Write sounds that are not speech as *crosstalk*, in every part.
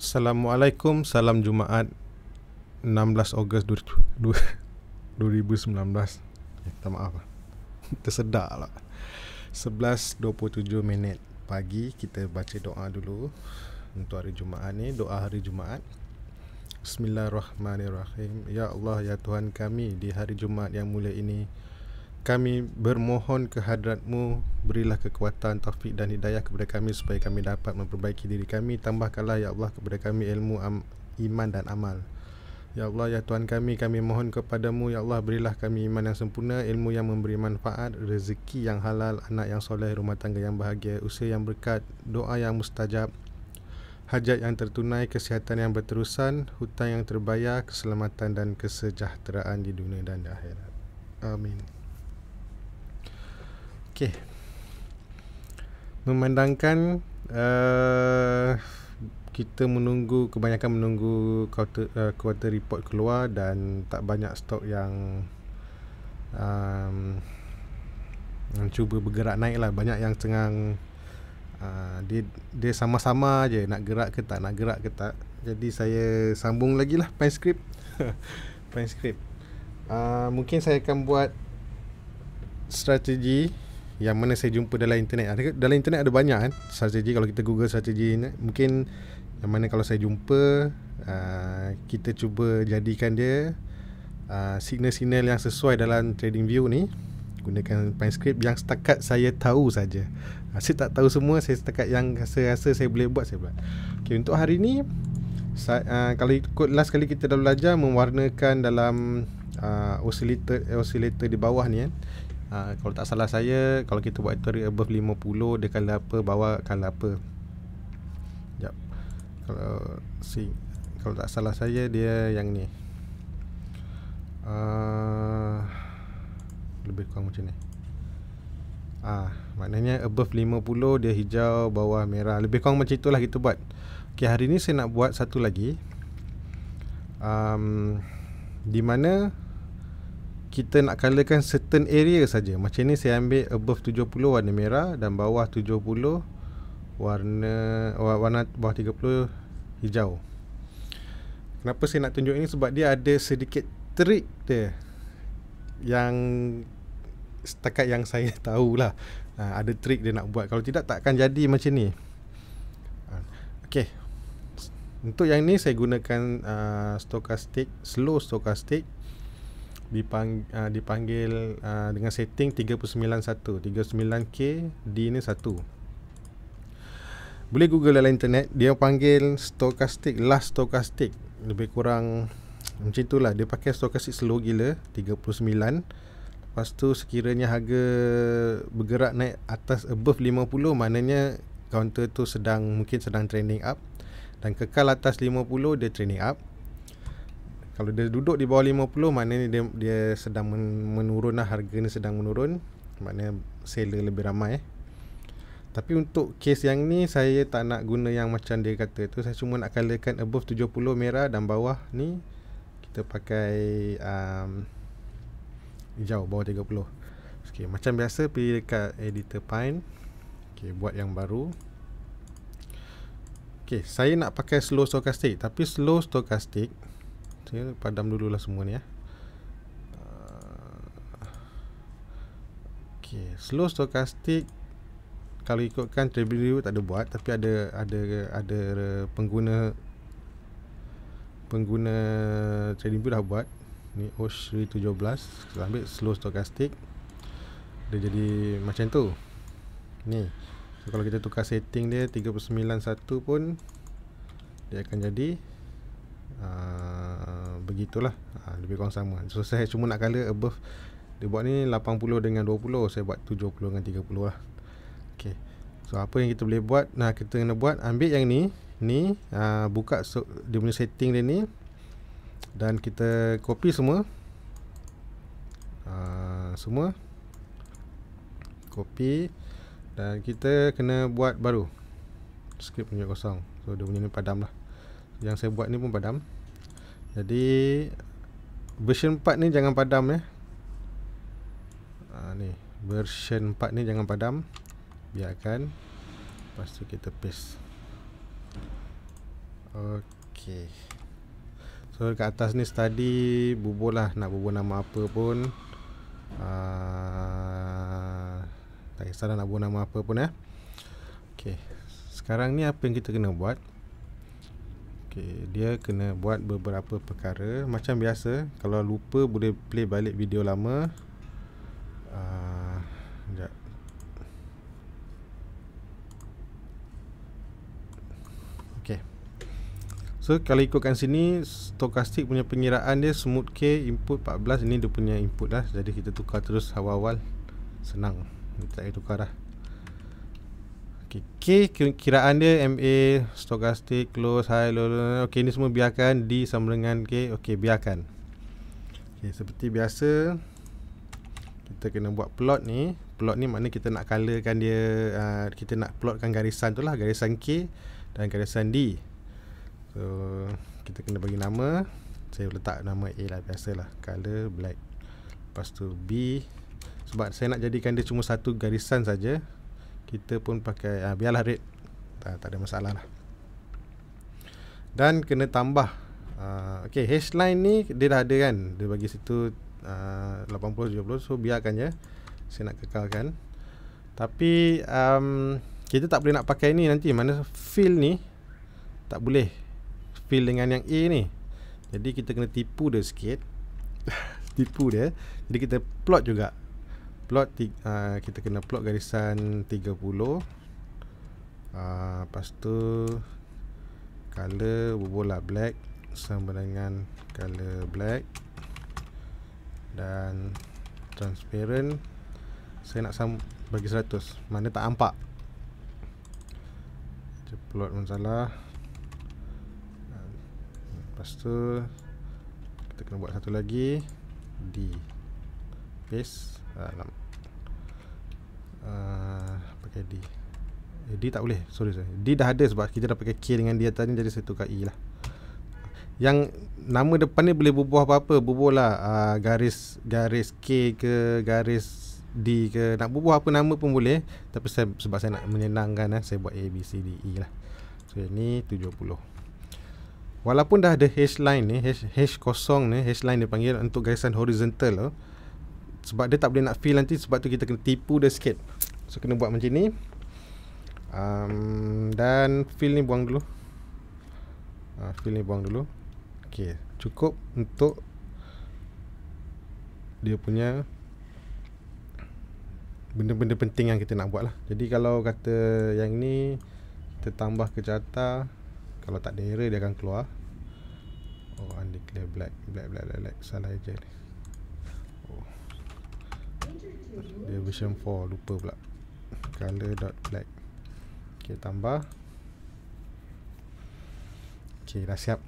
Assalamualaikum, salam Jumaat 16 Ogos 2019 Minta maaf *laughs* Tersedak lah. 11.27 minit pagi Kita baca doa dulu Untuk hari Jumaat ni. Doa hari Jumaat. Bismillahirrahmanirrahim. Ya Allah, Ya Tuhan kami Di hari Jumaat yang mulia ini kami bermohon kehadratmu Berilah kekuatan, taufik dan hidayah kepada kami Supaya kami dapat memperbaiki diri kami. Tambahkanlah Ya Allah kepada kami ilmu, am, iman dan amal. Ya Allah, Ya Tuhan kami Kami mohon kepadamu Ya Allah berilah kami iman yang sempurna Ilmu yang memberi manfaat Rezeki yang halal Anak yang soleh Rumah tangga yang bahagia Usaha yang berkat Doa yang mustajab Hajat yang tertunai Kesihatan yang berterusan Hutang yang terbayar Keselamatan dan kesejahteraan Di dunia dan di akhirat. Amin Okey. Memandangkan uh, kita menunggu kebanyakan menunggu quarter, uh, quarter report keluar dan tak banyak stok yang um, yang cuba bergerak naik lah. Banyak yang tengah uh, dia dia sama-sama aje nak gerak ke tak nak gerak ke tak. Jadi saya sambung lagi lah pen script. *laughs* Pen script. Uh, mungkin saya akan buat strategi yang mana saya jumpa dalam internet. Dalam internet ada banyak kan? Strategi kalau kita google strategi mungkin yang mana kalau saya jumpa uh, kita cuba jadikan dia uh, signal-signal yang sesuai dalam trading view ni gunakan pine script yang setakat saya tahu saja. Uh, saya tak tahu semua saya setakat yang saya rasa saya boleh buat saya buat. Okay, untuk hari ni sa- uh, kalau ikut last kali kita dah belajar mewarnakan dalam uh, oscillator oscillator di bawah ni kan uh, kalau tak salah saya kalau kita buat itu above 50 dia color apa bawah color apa jap kalau si kalau tak salah saya dia yang ni uh, lebih kurang macam ni Ah, maknanya above 50 dia hijau, bawah merah. Lebih kurang macam itulah kita buat. Okey, hari ni saya nak buat satu lagi. Um, di mana kita nak colorkan certain area saja. Macam ni saya ambil above 70 warna merah dan bawah 70 warna warna bawah 30 hijau. Kenapa saya nak tunjuk ini sebab dia ada sedikit trik dia yang setakat yang saya *laughs* tahulah. Ha, ada trik dia nak buat. Kalau tidak tak akan jadi macam ni. Ha. Untuk yang ni saya gunakan uh, stochastic, slow stochastic dipang, uh, dipanggil uh, dengan setting 391 39K D ni 1 boleh google dalam internet dia panggil stochastic last stochastic lebih kurang *tsk* macam itulah. Dia pakai stochastic slow gila 39 lepas tu sekiranya harga bergerak naik atas above 50 maknanya counter tu sedang mungkin sedang trending up. Dan kekal atas 50 dia trending up kalau dia duduk di bawah 50 maknanya dia dia sedang menurun lah. Harga ni sedang menurun. Maknanya seller lebih ramai eh. tapi untuk case yang ni saya tak nak guna yang macam dia kata tu. Saya cuma nak colorkan above 70 merah dan bawah ni kita pakai um, hijau bawah 30 okay, macam biasa pergi dekat editor Pine. Okay, buat yang baru. Okay, saya nak pakai slow stochastic. Tapi slow stochastic saya padam dulu lah semua ni ya. Okay, slow stochastic kalau ikutkan review tak ada buat tapi ada ada ada pengguna pengguna trading view dah buat. Ni Osh 17 kita ambil slow stochastic. Dia jadi macam tu. Ni so, kalau kita tukar setting dia 391 pun dia akan jadi uh, begitulah. Uh, lebih kurang sama. So saya cuma nak color above. Dia buat ni 80 dengan 20 saya buat 70 dengan 30 lah. Ok so apa yang kita boleh buat? Nah kita kena buat ambil yang ni. Ni uh, buka so, dia punya setting dia ni. Dan kita copy semua. Uh, semua. Copy. Dan kita kena buat baru. Script punya kosong. So dia punya ni padam lah. Yang saya buat ni pun padam jadi version 4 ni jangan padam ya ha, ni version 4 ni jangan padam biarkan lepas tu kita paste Okey. So kat atas ni study bubur lah nak bubur nama apa pun. Uh, tak kisahlah nak bubur nama apa pun eh. Okey. Sekarang ni apa yang kita kena buat? Okey, dia kena buat beberapa perkara macam biasa. Kalau lupa boleh play balik video lama. Uh, sekejap. So kalau ikutkan sini Stokastik punya pengiraan dia Smooth K input 14 Ini dia punya input lah Jadi kita tukar terus awal-awal Senang Kita tukar lah okay. K kiraan dia MA Stokastik Close High Low, low Ok ni semua biarkan D sama dengan K. Ok biarkan. Okay, Seperti biasa Kita kena buat plot ni. Plot ni maknanya kita nak colorkan dia uh, Kita nak plotkan garisan tu lah Garisan K Dan garisan D. So kita kena bagi nama. Saya letak nama A lah biasalah. Color black. Lepas tu B. Sebab saya nak jadikan dia cuma satu garisan saja Kita pun pakai ah, Biarlah red. Tak, tak ada masalah lah. Dan kena tambah uh, Okay hash line ni Dia dah ada kan? Dia bagi situ uh, 80-70 So biarkan je. Saya nak kekalkan. Tapi um, Kita tak boleh nak pakai ni nanti. Mana fill ni Tak boleh. Fill dengan yang A ni. Jadi kita kena tipu dia sikit. *laughs* Tipu dia. Jadi kita plot juga Plot uh, Kita kena plot garisan 30 uh, Lepas tu Color Bubola black Sama dengan Color black. Dan Transparent Saya nak sam bagi 100 Mana tak nampak. Plot masalah Lepas tu Kita kena buat satu lagi. D. Paste. Uh, uh, Pakai D. Eh, D tak boleh. Sorry sorry. D dah ada sebab kita dah pakai K dengan D atas ni Jadi saya tukar E lah. Yang Nama depan ni boleh bubuh apa-apa. Bubuh lah uh, Garis Garis K ke Garis D ke. Nak bubuh apa nama pun boleh. Tapi saya, sebab saya nak menyenangkan eh, Saya buat A, B, C, D, E lah. So ini 70 Walaupun dah ada hash line ni hash, hash kosong ni Hash line dia panggil Untuk garisan horizontal oh. Sebab dia tak boleh nak fill nanti Sebab tu kita kena tipu dia sikit. So kena buat macam ni. Um, Dan fill ni buang dulu. Uh, Fill ni buang dulu. Okay Cukup untuk Dia punya Benda-benda penting yang kita nak buat lah. Jadi kalau kata yang ni Kita tambah ke jata kalau tak ada error dia akan keluar. Oh undeclare black black black black, black. salah je ni. Dia version 4 lupa pula. Color dot black. Ok tambah. Ok dah siap.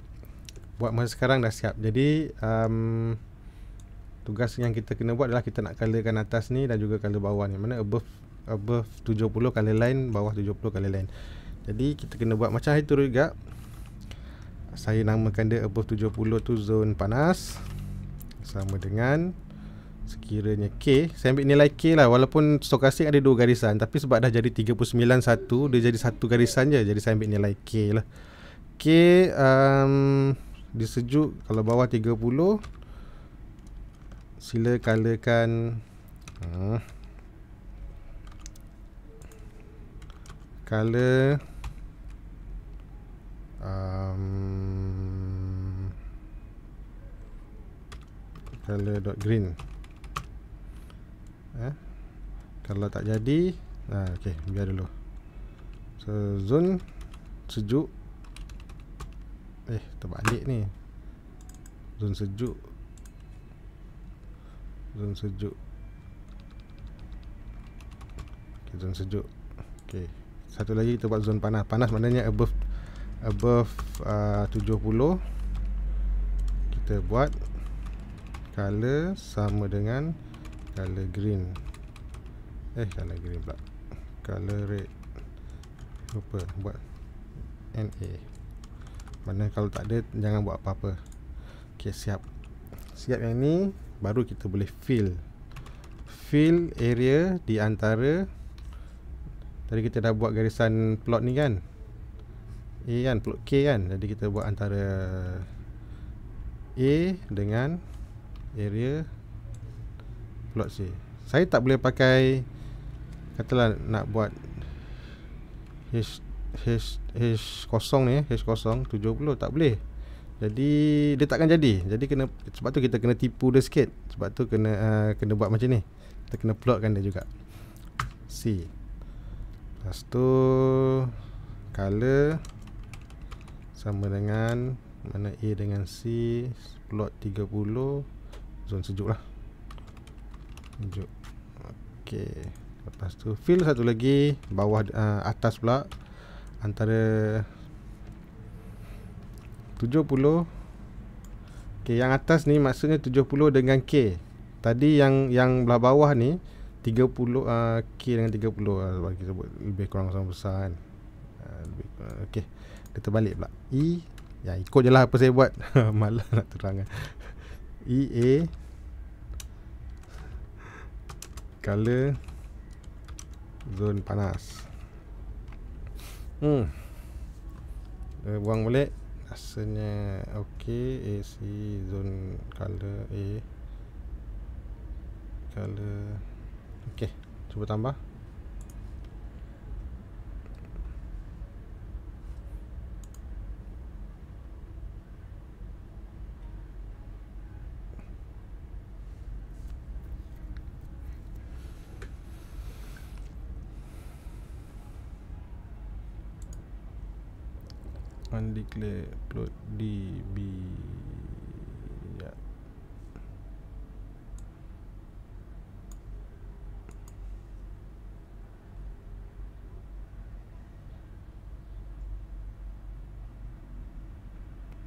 Buat masa sekarang dah siap. Jadi um, tugas yang kita kena buat adalah kita nak colorkan atas ni dan juga color bawah ni. Mana above above 70 color line bawah 70 color line. Jadi kita kena buat macam itu juga. Saya namakan dia above 70 tu zone panas. Sama dengan Sekiranya K Saya ambil nilai K lah. Walaupun stokastik ada dua garisan Tapi sebab dah jadi 39 satu Dia jadi satu garisan je. Jadi saya ambil nilai K lah. K um, Di sejuk Kalau bawah 30 Sila colorkan uh, Color um, color dot green eh? Kalau tak jadi nah okey biar dulu. So zone sejuk. Eh terbalik ni. Zone sejuk. Zone sejuk. Okay, zone sejuk. Okey satu lagi kita buat zone panas. Panas maknanya above above uh, 70 kita buat color sama dengan color green. Eh color green pula. Color red. Lupa buat NA mana kalau tak ada jangan buat apa-apa. Ok siap. Siap yang ni baru kita boleh fill. Fill area di antara tadi kita dah buat garisan plot ni kan? A kan plot K kan? Jadi kita buat antara A dengan area plot C saya tak boleh pakai katalah nak buat H H H kosong ni H kosong 70 tak boleh. Jadi dia takkan jadi. Jadi kena sebab tu kita kena tipu dia sikit. Sebab tu kena uh, kena buat macam ni. Kita kena plotkan dia juga. C. Lepas tu color sama dengan mana A dengan C. Plot 30 zone sejuk lah sejuk ok lepas tu fill satu lagi bawah uh, atas pula. Antara 70 ok yang atas ni maksudnya 70 dengan K. Tadi yang yang belah bawah ni 30 uh, K dengan 30 uh, bagi sebut lebih kurang sama besar kan. Uh, lebih kurang, ok kita balik pula. E Ya ikut je lah apa saya buat. *laughs* Malah nak terang kan. E A Color Zone panas. Hmm. Uh, Buang balik. Rasanya Okay. AC Zone Color A. Color Okay. Cuba tambah undeclare plot db ya.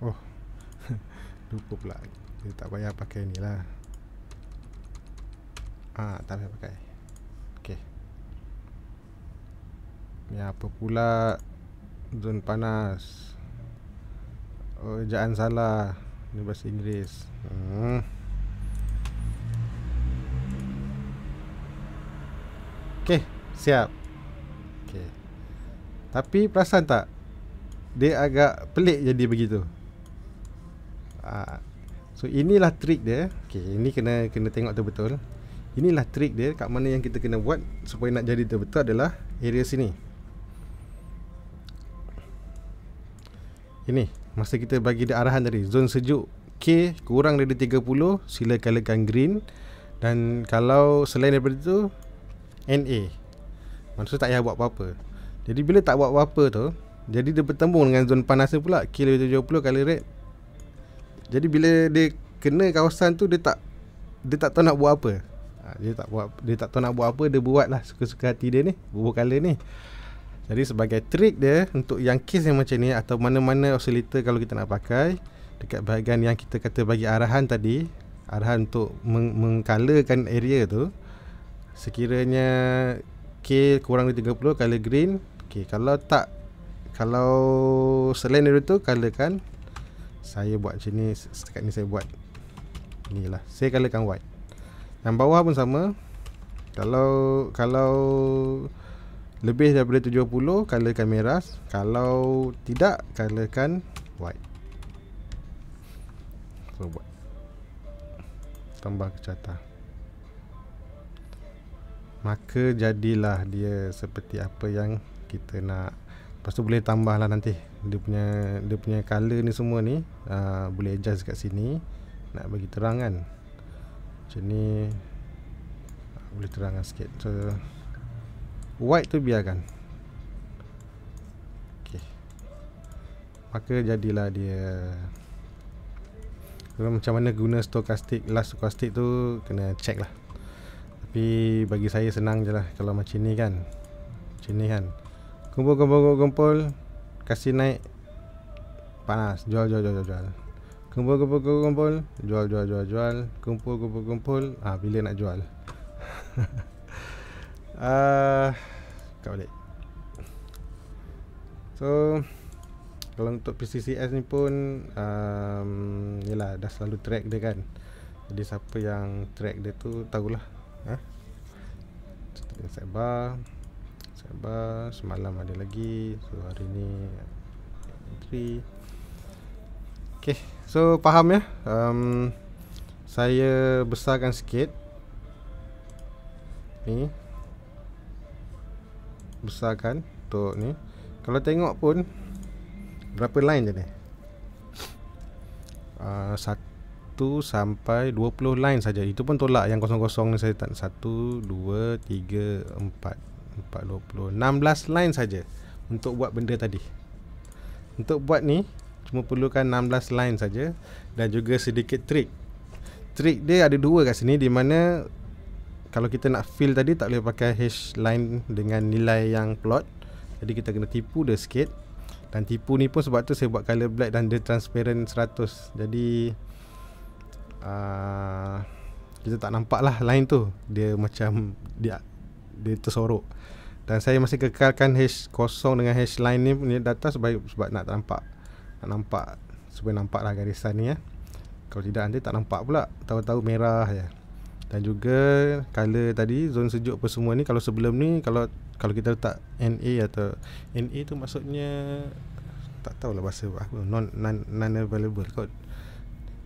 Oh lupa pula kita tak payah pakai ni lah. Ah tak payah pakai. Okey. Ni apa pula? Zon panas Oh, salah. Ini bahasa Inggeris. Hmm. Okey, siap. Okey. Tapi perasan tak? Dia agak pelik jadi begitu. Ah. So inilah trik dia. Okey, ini kena kena tengok tu betul. Inilah trik dia kat mana yang kita kena buat supaya nak jadi tu betul adalah area sini. Ini Masa kita bagi dia arahan tadi Zon sejuk K kurang dari 30 Sila kalakan green. Dan kalau selain daripada itu NA Maksudnya tak payah buat apa-apa. Jadi bila tak buat apa-apa tu Jadi dia bertembung dengan zon panas tu pula K lebih 70 kali red. Jadi bila dia kena kawasan tu Dia tak Dia tak tahu nak buat apa. Ha, Dia tak buat Dia tak tahu nak buat apa Dia buat lah suka-suka hati dia ni Bubur color ni jadi sebagai trik dia untuk yang case yang macam ni atau mana-mana oscillator kalau kita nak pakai dekat bahagian yang kita kata bagi arahan tadi, arahan untuk meng- mengcolorkan area tu sekiranya K kurang dari 30 color green. Okey, kalau tak kalau selain dari tu colorkan saya buat macam ni setakat ni saya buat inilah saya colorkan white. Yang bawah pun sama. Kalau kalau lebih daripada 70 colorkan merah kalau tidak colorkan white. So buat tambah kecata maka jadilah dia seperti apa yang kita nak. Lepas tu boleh tambah lah nanti. Dia punya dia punya color ni semua ni uh, boleh adjust kat sini. Nak bagi terang kan? Macam ni boleh terangkan sikit. So White tu biarkan. Okay Maka jadilah dia. Kalau macam mana guna stokastik Last stokastik tu Kena check lah. Tapi bagi saya senang je lah Kalau macam ni kan. Macam ni kan. Kumpul kumpul kumpul kumpul Kasih naik. Panas. Jual jual jual jual Kumpul kumpul kumpul kumpul Jual jual jual jual. Kumpul kumpul kumpul Ah Bila nak jual *laughs* uh, kat balik. So kalau untuk PCCS ni pun um, yelah dah selalu track dia kan. Jadi siapa yang track dia tu tahulah ha? set bar set bar semalam ada lagi so hari ni bateri Okay So faham ya? Um, Saya besarkan sikit. Ni Besarkan Untuk ni. Kalau tengok pun Berapa line je ni? Uh, Satu sampai 20 line saja. Itu pun tolak yang kosong-kosong ni saya tak Satu, dua, tiga, empat Empat, dua puluh. Enam belas line saja Untuk buat benda tadi. Untuk buat ni Cuma perlukan 16 line saja Dan juga sedikit trick. Trick dia ada dua kat sini Di mana Kalau kita nak fill tadi Tak boleh pakai hash line Dengan nilai yang plot. Jadi kita kena tipu dia sikit. Dan tipu ni pun sebab tu Saya buat color black Dan dia transparent 100 Jadi uh, Kita tak nampak lah line tu. Dia macam Dia Dia tersorok. Dan saya masih kekalkan hash kosong Dengan hash line ni Ni data sebab, sebab nak nampak Nak nampak Supaya nampak lah garisan ni ya. Kalau tidak nanti tak nampak pula. Tahu-tahu merah je Dan juga Color tadi Zon sejuk apa semua ni Kalau sebelum ni Kalau kalau kita letak NA atau NA tu maksudnya Tak tahulah bahasa apa Non, non, non available kot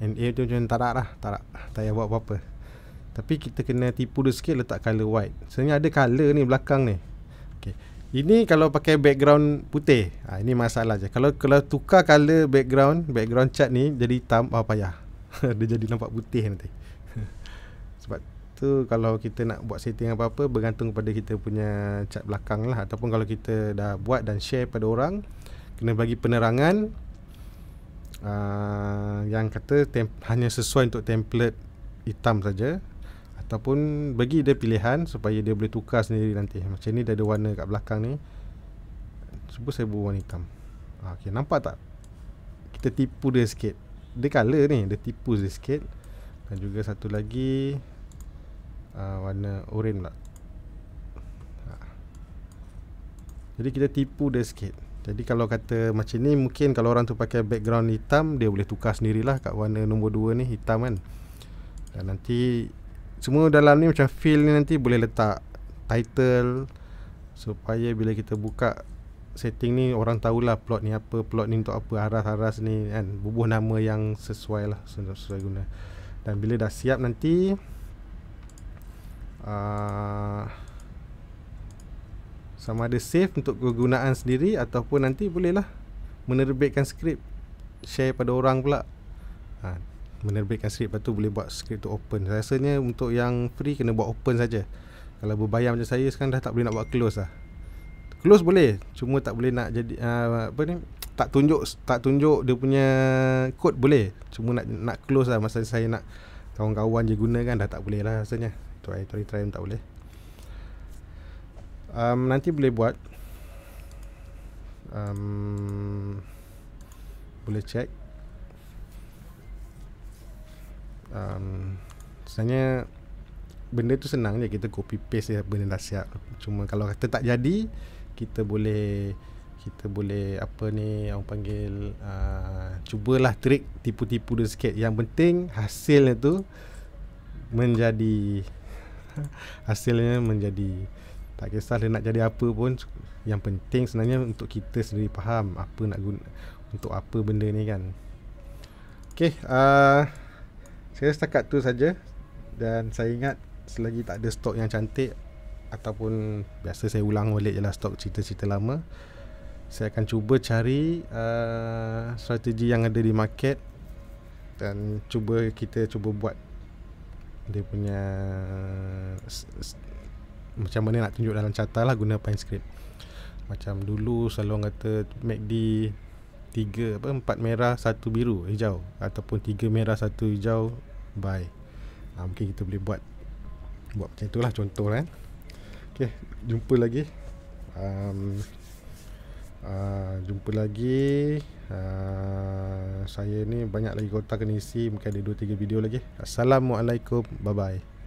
NA tu macam tak lah Tak Tak payah buat apa-apa. Tapi kita kena tipu dia sikit Letak color white. Sebenarnya ada color ni belakang ni. Okay ini kalau pakai background putih ha, Ini masalah je. Kalau kalau tukar color background Background cat ni Jadi hitam Oh payah. *laughs* Dia jadi nampak putih nanti sebab tu kalau kita nak buat setting apa-apa bergantung pada kita punya cat belakang lah. Ataupun kalau kita dah buat dan share pada orang kena bagi penerangan uh, yang kata hanya sesuai untuk template hitam saja. Ataupun bagi dia pilihan supaya dia boleh tukar sendiri nanti. Macam ni dia ada warna kat belakang ni. Cuba saya buat warna hitam. Ah, okay, nampak tak? Kita tipu dia sikit. Dia color ni dia tipu sikit. Dan juga satu lagi uh, warna oren pula. Ha. jadi kita tipu dia sikit. Jadi kalau kata macam ni mungkin kalau orang tu pakai background hitam dia boleh tukar sendirilah kat warna nombor 2 ni hitam kan. Dan nanti semua dalam ni macam fill ni nanti boleh letak title supaya bila kita buka setting ni orang tahulah plot ni apa plot ni untuk apa haras-haras ni kan. Bubuh nama yang sesuai lah sesuai guna. Dan bila dah siap nanti uh, sama ada save untuk kegunaan sendiri ataupun nanti boleh lah menerbitkan skrip share pada orang pula. Ha, menerbitkan skrip lepas tu boleh buat skrip tu open. Rasanya untuk yang free kena buat open saja. Kalau berbayar macam saya sekarang dah tak boleh nak buat close lah. Close boleh Cuma tak boleh nak jadi uh, Apa ni Tak tunjuk Tak tunjuk dia punya Code boleh. Cuma nak nak close lah. Masa saya nak Kawan-kawan je guna kan Dah tak boleh lah rasanya Try try try tak boleh. Um, Nanti boleh buat. Um, Boleh check. Um, Sebenarnya Benda tu senang je Kita copy paste je Benda dah siap Cuma kalau kata tak jadi kita boleh kita boleh apa ni orang panggil uh, cubalah trik tipu-tipu dia sikit. Yang penting hasilnya tu menjadi *laughs* hasilnya menjadi tak kisah dia nak jadi apa pun yang penting sebenarnya untuk kita sendiri faham apa nak guna untuk apa benda ni kan. Okey uh, saya setakat tu saja. Dan saya ingat selagi tak ada stok yang cantik ataupun biasa saya ulang balik je lah stok cerita-cerita lama saya akan cuba cari uh, strategi yang ada di market dan cuba kita cuba buat dia punya macam mana nak tunjuk dalam carta lah guna Pine Script macam dulu selalu orang kata MACD tiga apa empat merah satu biru hijau ataupun tiga merah satu hijau buy ha, mungkin kita boleh buat buat macam itulah contoh kan Okay, jumpa lagi. Um, uh, jumpa lagi. Uh, saya ni banyak lagi kotak kena isi. Mungkin ada 2-3 video lagi. Assalamualaikum. Bye-bye.